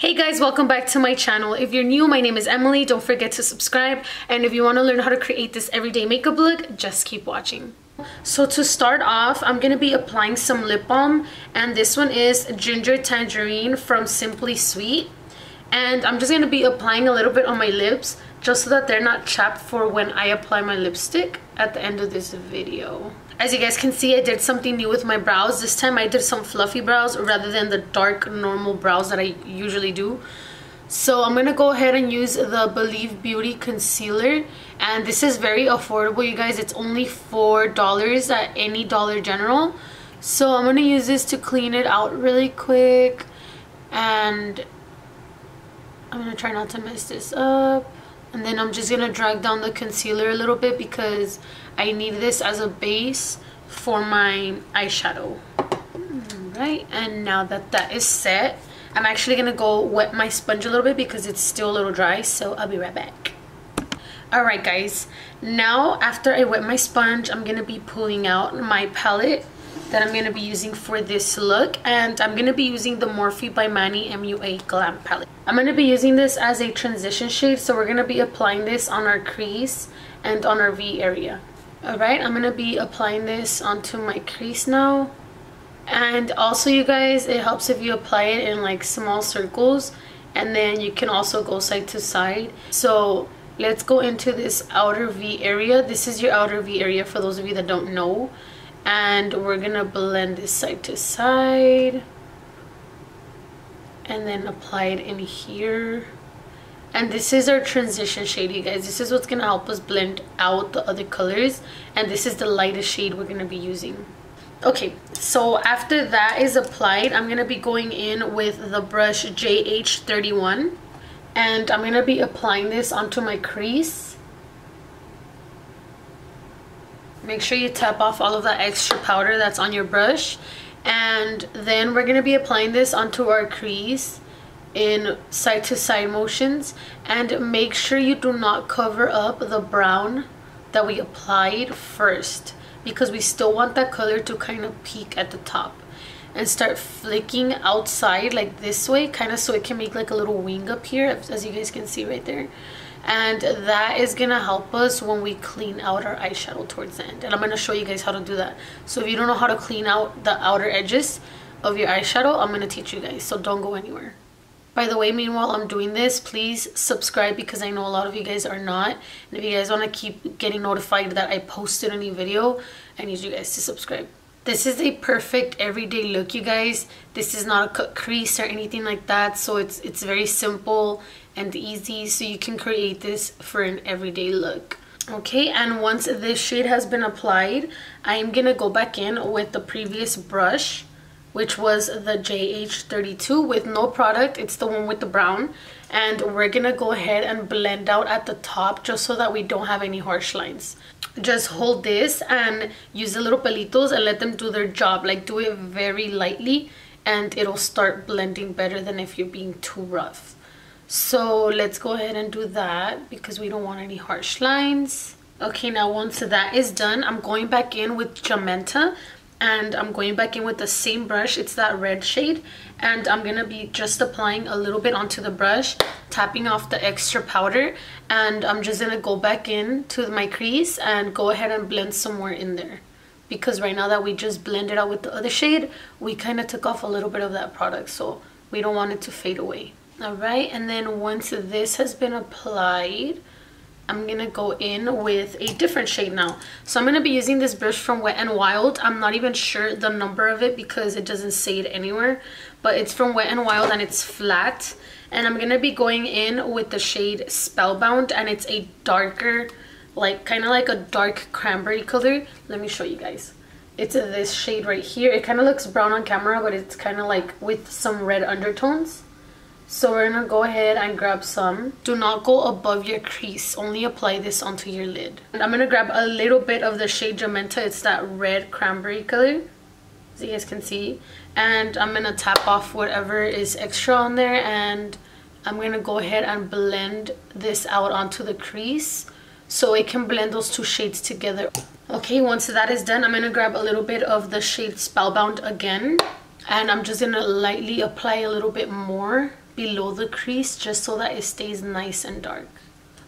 Hey guys, welcome back to my channel. If you're new, my name is Emily. Don't forget to subscribe. And if you want to learn how to create this everyday makeup look, just keep watching. So to start off, I'm going to be applying some lip balm. And this one is Ginger Tangerine from Simply Sweet. And I'm just going to be applying a little bit on my lips just so that they're not chapped for when I apply my lipstick at the end of this video. As you guys can see, I did something new with my brows. This time I did some fluffy brows rather than the dark normal brows that I usually do. So I'm going to go ahead and use the Believe Beauty Concealer. And this is very affordable, you guys. It's only $4 at any Dollar General. So I'm going to use this to clean it out really quick. And I'm going to try not to mess this up and then I'm just gonna drag down the concealer a little bit because I need this as a base for my eyeshadow right and now that that is set I'm actually gonna go wet my sponge a little bit because it's still a little dry so I'll be right back alright guys now after I wet my sponge I'm gonna be pulling out my palette that I'm going to be using for this look and I'm going to be using the Morphe by Manny MUA Glam Palette. I'm going to be using this as a transition shade so we're going to be applying this on our crease and on our V area. Alright, I'm going to be applying this onto my crease now and also you guys it helps if you apply it in like small circles and then you can also go side to side. So let's go into this outer V area. This is your outer V area for those of you that don't know and we're gonna blend this side to side and then apply it in here and this is our transition shade you guys. This is what's gonna help us blend out the other colors. And this is the lightest shade we're gonna be using. Okay so after that is applied i'm gonna be going in with the brush jh31 and i'm gonna be applying this onto my crease. Make sure you tap off all of that extra powder that's on your brush. And then we're going to be applying this onto our crease in side to side motions and make sure you do not cover up the brown that we applied first because we still want that color to kind of peak at the top. And start flicking outside like this way kind of so it can make like a little wing up here as you guys can see right there. And that is gonna help us when we clean out our eyeshadow towards the end. And i'm gonna show you guys how to do that. So if you don't know how to clean out the outer edges of your eyeshadow i'm gonna teach you guys. So don't go anywhere by the way meanwhile i'm doing this. Please subscribe because i know a lot of you guys are not. And if you guys want to keep getting notified that i posted a new video i need you guys to subscribe. This is a perfect everyday look you guys. This is not a cut crease or anything like that. So it's it's very simple and easy. So you can create this for an everyday look. Okay and once this shade has been applied I am gonna go back in with the previous brush which was the JH32 with no product. It's the one with the brown. And we're gonna go ahead and blend out at the top just so that we don't have any harsh lines. Just hold this and use the little pelitos and let them do their job. Like do it very lightly and it'll start blending better than if you're being too rough. So let's go ahead and do that because we don't want any harsh lines. Okay now once that is done i'm going back in with Jamenta and I'm going back in with the same brush. It's that red shade. And I'm gonna be just applying a little bit onto the brush tapping off the extra powder. And I'm just gonna go back in to my crease and go ahead and blend some more in there. Because right now that we just blended out with the other shade we kind of took off a little bit of that product. So we don't want it to fade away. All right and then once this has been applied I'm gonna go in with a different shade now. So I'm gonna be using this brush from Wet n Wild. I'm not even sure the number of it because it doesn't say it anywhere but it's from Wet n Wild and it's flat. And I'm gonna be going in with the shade Spellbound and it's a darker like kind of like a dark cranberry color. Let me show you guys. It's this shade right here. It kind of looks brown on camera but it's kind of like with some red undertones so we're gonna go ahead and grab some. Do not go above your crease. Only apply this onto your lid. And I'm gonna grab a little bit of the shade Jamenta. It's that red cranberry color, as you guys can see. And I'm gonna tap off whatever is extra on there and I'm gonna go ahead and blend this out onto the crease so it can blend those two shades together. Okay, once that is done, I'm gonna grab a little bit of the shade Spellbound again and I'm just gonna lightly apply a little bit more below the crease just so that it stays nice and dark.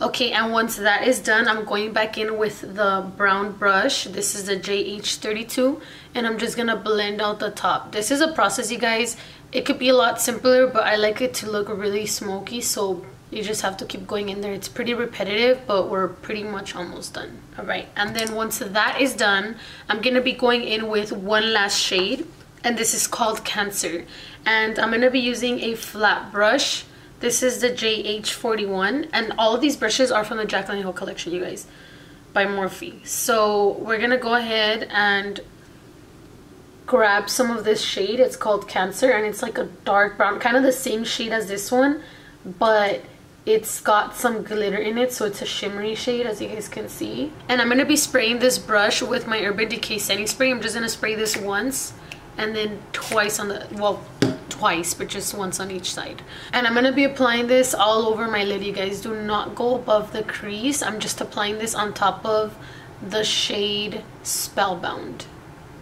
Okay, and once that is done, I'm going back in with the brown brush. This is the JH32, and I'm just gonna blend out the top. This is a process, you guys. It could be a lot simpler, but I like it to look really smoky, so you just have to keep going in there. It's pretty repetitive, but we're pretty much almost done. All right, and then once that is done, I'm gonna be going in with one last shade, and this is called Cancer. And I'm gonna be using a flat brush this is the JH41 and all of these brushes are from the Jaclyn Hill collection, you guys, by Morphe. So we're going to go ahead and grab some of this shade. It's called Cancer and it's like a dark brown, kind of the same shade as this one, but it's got some glitter in it so it's a shimmery shade as you guys can see and i'm going to be spraying this brush with my urban decay setting spray i'm just going to spray this once and then twice on the well twice but just once on each side. And i'm going to be applying this all over my lid. You guys do not go above the crease. I'm just applying this on top of the shade spellbound.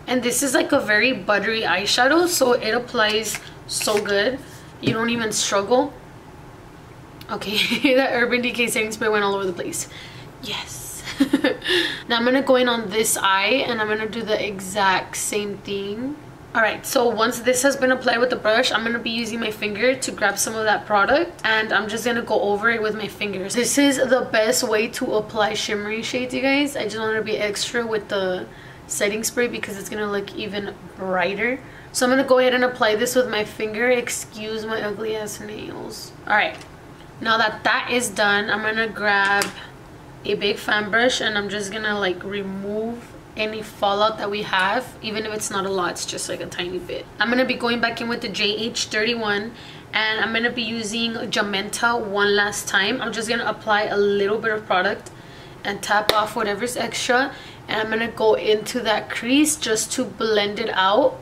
And this is like a very buttery eyeshadow so it applies so good. You don't even struggle. Okay that urban decay setting spray went all over the place. Yes. Now i'm gonna go in on this eye and i'm gonna do the exact same thing all right so once this has been applied with the brush i'm going to be using my finger to grab some of that product and i'm just going to go over it with my fingers. This is the best way to apply shimmery shades you guys. I just want to be extra with the setting spray because it's going to look even brighter. So i'm going to go ahead and apply this with my finger. Excuse my ugly ass nails. All right now that that is done i'm going to grab a big fan brush and i'm just gonna like remove any fallout that we have even if it's not a lot it's just like a tiny bit. I'm gonna be going back in with the jh31 and i'm gonna be using jamenta one last time. I'm just gonna apply a little bit of product and tap off whatever's extra and i'm gonna go into that crease just to blend it out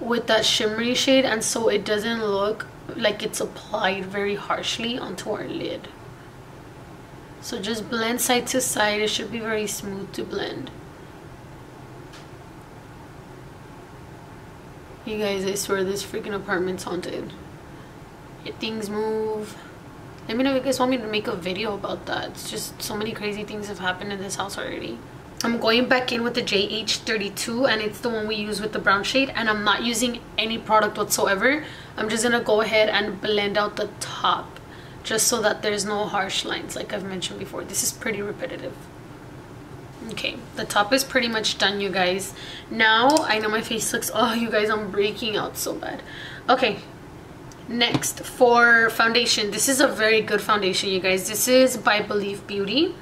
with that shimmery shade and so it doesn't look like it's applied very harshly onto our lid. So just blend side to side. It should be very smooth to blend You guys, I swear this freaking apartment's haunted. Things move. Let me know if you guys want me to make a video about that. It's just so many crazy things have happened in this house already. I'm going back in with the JH32 and it's the one we use with the brown shade and I'm not using any product whatsoever. I'm just gonna go ahead and blend out the top just so that there's no harsh lines like I've mentioned before. This is pretty repetitive okay the top is pretty much done you guys. Now i know my face looks oh you guys i'm breaking out so bad. Okay next for foundation. This is a very good foundation you guys. This is by believe beauty.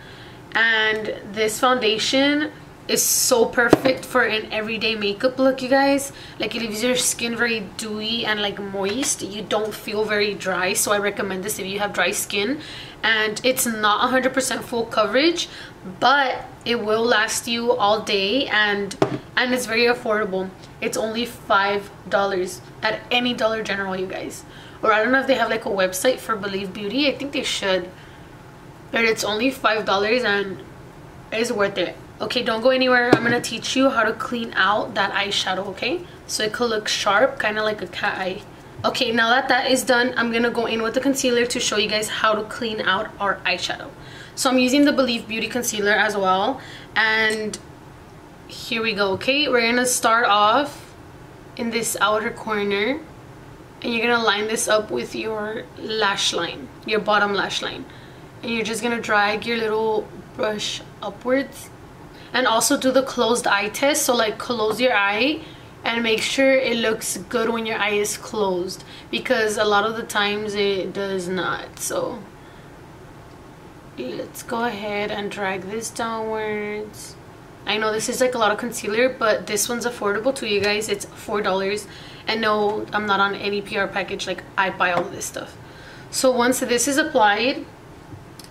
And this foundation is so perfect for an everyday makeup look you guys. Like it leaves your skin very dewy and like moist. You don't feel very dry so i recommend this if you have dry skin. And it's not 100 percent full coverage but it will last you all day and and it's very affordable. It's only five dollars at any dollar general you guys. Or i don't know if they have like a website for believe beauty. I think they should. But it's only five dollars and it's worth it okay don't go anywhere. I'm gonna teach you how to clean out that eyeshadow okay? So it could look sharp kind of like a cat eye. Okay now that that is done i'm gonna go in with the concealer to show you guys how to clean out our eyeshadow. So i'm using the believe beauty concealer as well and here we go okay? We're gonna start off in this outer corner and you're gonna line this up with your lash line your bottom lash line. And you're just gonna drag your little brush upwards and also do the closed eye test. So like close your eye and make sure it looks good when your eye is closed because a lot of the times it does not. So let's go ahead and drag this downwards. I know this is like a lot of concealer but this one's affordable to you guys. It's four dollars. And no I'm not on any PR package. Like I buy all of this stuff. So once this is applied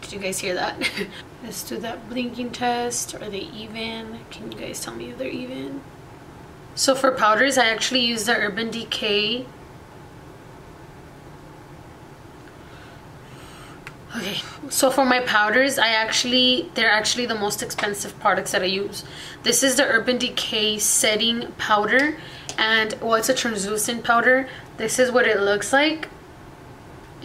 did you guys hear that Let's do that blinking test. Are they even? Can you guys tell me if they're even? So for powders, I actually use the Urban Decay. Okay, so for my powders, I actually, they're actually the most expensive products that I use. This is the Urban Decay Setting Powder. And, well, it's a translucent powder. This is what it looks like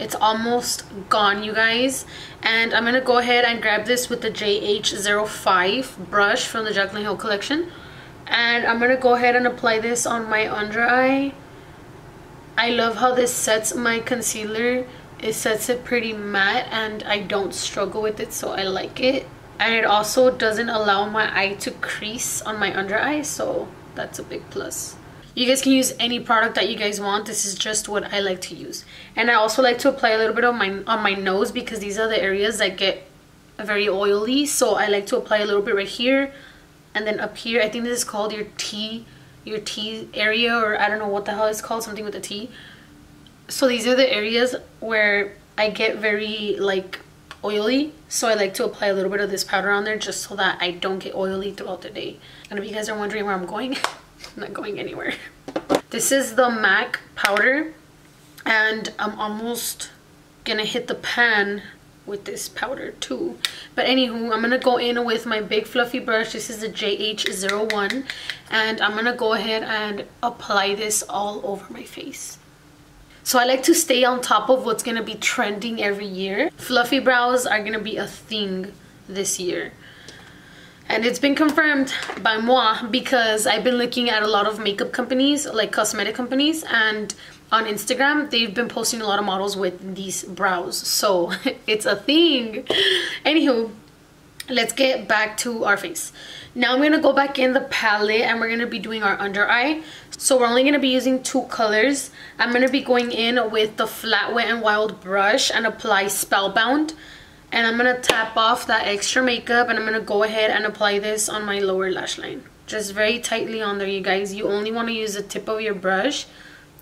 it's almost gone you guys. And i'm gonna go ahead and grab this with the jh05 brush from the jaclyn hill collection. And i'm gonna go ahead and apply this on my under eye. I love how this sets my concealer. It sets it pretty matte and i don't struggle with it so i like it. And it also doesn't allow my eye to crease on my under eye so that's a big plus you guys can use any product that you guys want. This is just what i like to use. And i also like to apply a little bit on my on my nose because these are the areas that get very oily. So i like to apply a little bit right here and then up here. I think this is called your t your t area or i don't know what the hell it's called something with a t. So these are the areas where i get very like oily. So I like to apply a little bit of this powder on there just so that I don't get oily throughout the day. And if you guys are wondering where I'm going not going anywhere this is the MAC powder and I'm almost gonna hit the pan with this powder too but anywho i'm gonna go in with my big fluffy brush this is the jh01 and i'm gonna go ahead and apply this all over my face so I like to stay on top of what's to be trending every year. Fluffy brows are to be a thing this year. And it's been confirmed by moi because I've been looking at a lot of makeup companies, like cosmetic companies, and on Instagram, they've been posting a lot of models with these brows. So it's a thing. Anywho, let's get back to our face. Now I'm to go back in the palette and we're to be doing our under eye. So we're only to be using two colors. I'm to be going in with the flat wet and wild brush and apply spellbound. And I'm going to tap off that extra makeup and I'm going to go ahead and apply this on my lower lash line. Just very tightly on there you guys. You only want to use the tip of your brush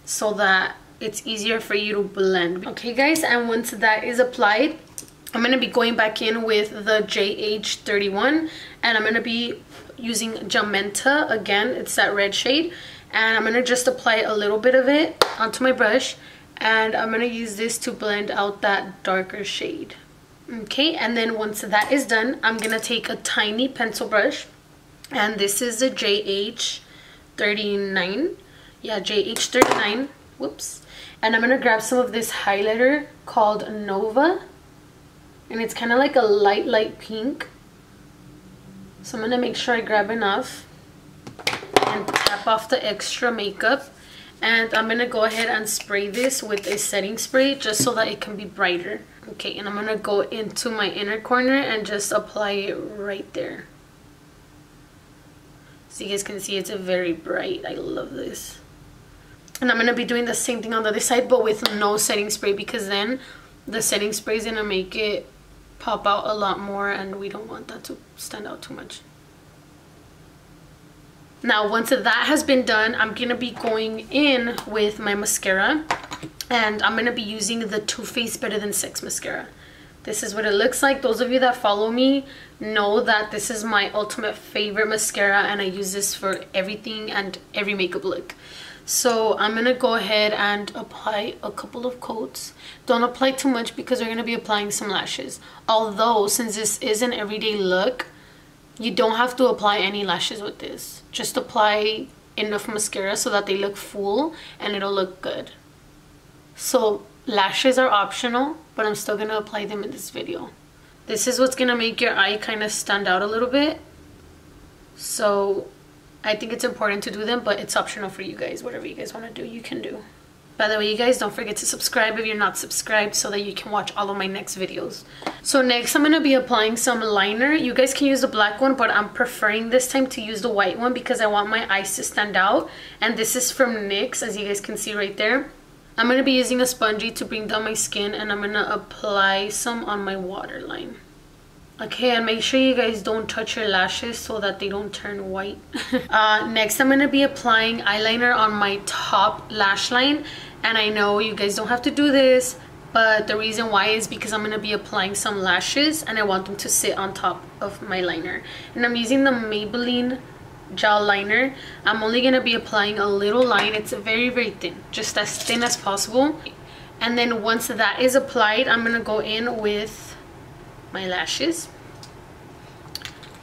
so that it's easier for you to blend. Okay guys and once that is applied I'm going to be going back in with the JH31 and I'm going to be using Jamenta again. It's that red shade and I'm gonna just apply a little bit of it onto my brush and I'm gonna use this to blend out that darker shade okay and then once that is done I'm gonna take a tiny pencil brush and this is a JH39 yeah JH39 whoops. And I'm gonna grab some of this highlighter called Nova and it's kind of like a light light pink. So I'm gonna make sure I grab enough and tap off the extra makeup and I'm gonna go ahead and spray this with a setting spray just so that it can be brighter. Okay and I'm gonna go into my inner corner and just apply it right there. So you guys can see it's a very bright I love this. And I'm gonna be doing the same thing on the other side but with no setting spray because then the setting spray is gonna make it pop out a lot more and we don't want that to stand out too much now once that has been done i'm gonna be going in with my mascara and i'm gonna be using the Too Faced better than sex mascara. This is what it looks like. Those of you that follow me know that this is my ultimate favorite mascara and i use this for everything and every makeup look. So i'm gonna go ahead and apply a couple of coats. Don't apply too much because we're gonna be applying some lashes. Although since this is an everyday look you don't have to apply any lashes with this. Just apply enough mascara so that they look full and it'll look good. So lashes are optional, but I'm still to apply them in this video. This is what's to make your eye kind of stand out a little bit. So I think it's important to do them, but it's optional for you guys. Whatever you guys want to do, you can do. By the way, you guys don't forget to subscribe if you're not subscribed so that you can watch all of my next videos. So next I'm going to be applying some liner. You guys can use the black one, but I'm preferring this time to use the white one because I want my eyes to stand out. And this is from NYX, as you guys can see right there. I'm going to be using a spongy to bring down my skin and I'm going to apply some on my waterline. Okay, and make sure you guys don't touch your lashes so that they don't turn white. uh, next, I'm going to be applying eyeliner on my top lash line and I know you guys don't have to do this but the reason why is because I'm going to be applying some lashes and I want them to sit on top of my liner. And I'm using the Maybelline gel liner. I'm only going to be applying a little line. It's very very thin just as thin as possible. And then once that is applied I'm going to go in with my lashes.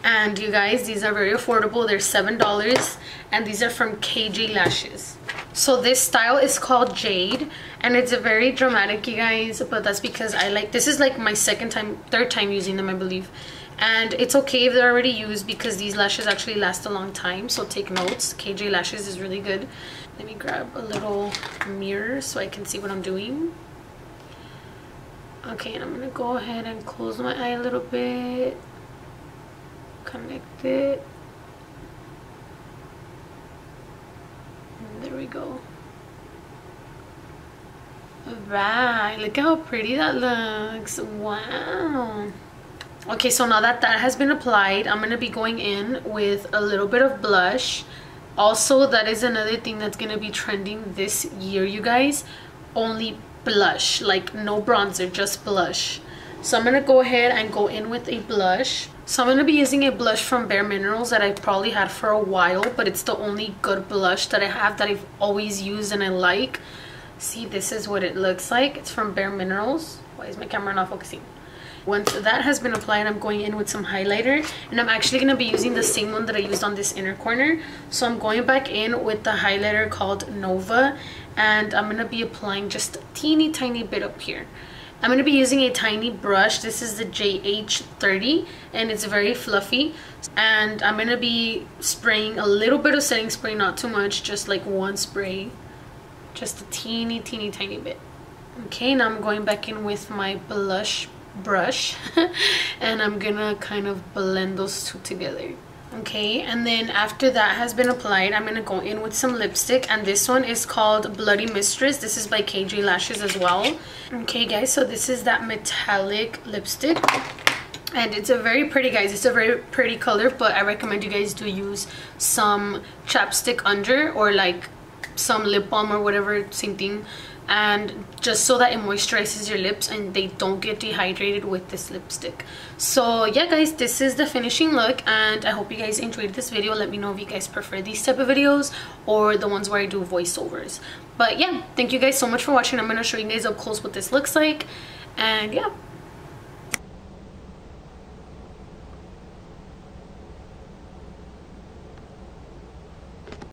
And you guys these are very affordable. They're seven dollars. And these are from KJ lashes so this style is called Jade and it's a very dramatic you guys but that's because I like this is like my second time third time using them I believe. And it's okay if they're already used because these lashes actually last a long time so take notes. KJ lashes is really good. Let me grab a little mirror so I can see what I'm doing. Okay and I'm gonna go ahead and close my eye a little bit. Connect it there go. Right look how pretty that looks. Wow. Okay so now that that has been applied i'm going to be going in with a little bit of blush. Also that is another thing that's going to be trending this year you guys. Only blush like no bronzer just blush. So i'm going to go ahead and go in with a blush so I'm going to be using a blush from Bare Minerals that I've probably had for a while, but it's the only good blush that I have that I've always used and I like. See, this is what it looks like. It's from Bare Minerals. Why is my camera not focusing? Once that has been applied, I'm going in with some highlighter and I'm actually going to be using the same one that I used on this inner corner. So I'm going back in with the highlighter called Nova and I'm going to be applying just a teeny tiny bit up here. I'm going to be using a tiny brush. This is the JH30 and it's very fluffy. And I'm going to be spraying a little bit of setting spray, not too much, just like one spray. Just a teeny, teeny, tiny bit. Okay, now I'm going back in with my blush brush and I'm to kind of blend those two together okay and then after that has been applied i'm gonna go in with some lipstick and this one is called bloody mistress. This is by kj lashes as well. Okay guys so this is that metallic lipstick and it's a very pretty guys. It's a very pretty color but i recommend you guys do use some chapstick under or like some lip balm or whatever same thing and just so that it moisturizes your lips and they don't get dehydrated with this lipstick. So yeah guys this is the finishing look and i hope you guys enjoyed this video. Let me know if you guys prefer these type of videos or the ones where i do voiceovers. But yeah thank you guys so much for watching. I'm going to show you guys up close what this looks like. And yeah